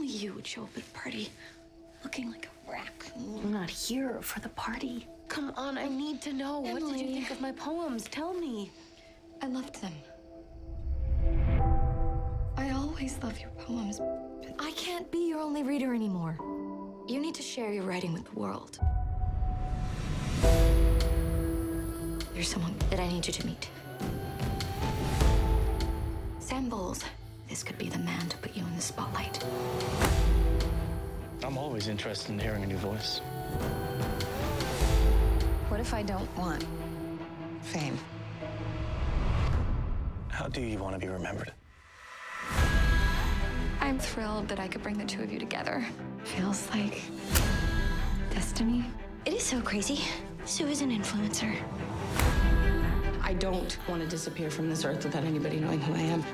Only you would show up at a party looking like a raccoon. I'm not here for the party. Come on, I need to know. What did you think of my poems? Tell me. I loved them. I always love your poems. But I can't be your only reader anymore. you need to share your writing with the world. There's someone that I need you to meet. Sam Bowles. This could be the man to put you in the spotlight. I'm always interested in hearing a new voice. What if I don't want fame? How do you want to be remembered? I'm thrilled that I could bring the two of you together. Feels like destiny. It is so crazy. Sue is an influencer. I don't want to disappear from this earth without anybody knowing who I am.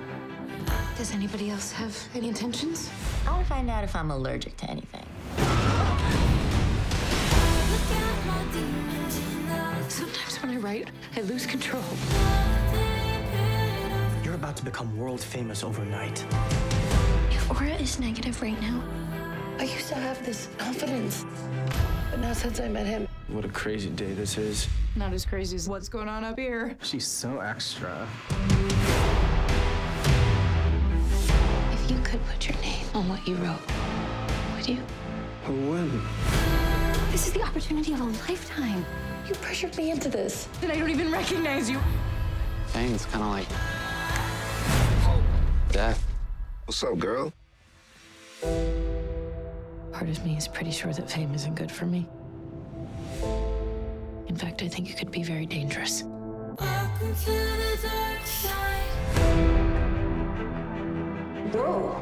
Does anybody else have any intentions? I want to find out if I'm allergic to anything. Sometimes when I write, I lose control. You're about to become world famous overnight. Your aura is negative right now. I used to have this confidence. But now since I met him, What a crazy day this is. Not as crazy as what's going on up here. She's so extra. Could put your name on what you wrote, would you? When? This is the opportunity of a lifetime. you pressured me into this. And I don't even recognize you. Fame's kind of like death. What's up, girl? Part of me is pretty sure that fame isn't good for me. In fact, I think it could be very dangerous. Whoa,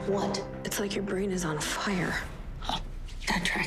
what? It's like your brain is on fire. Oh, don't try.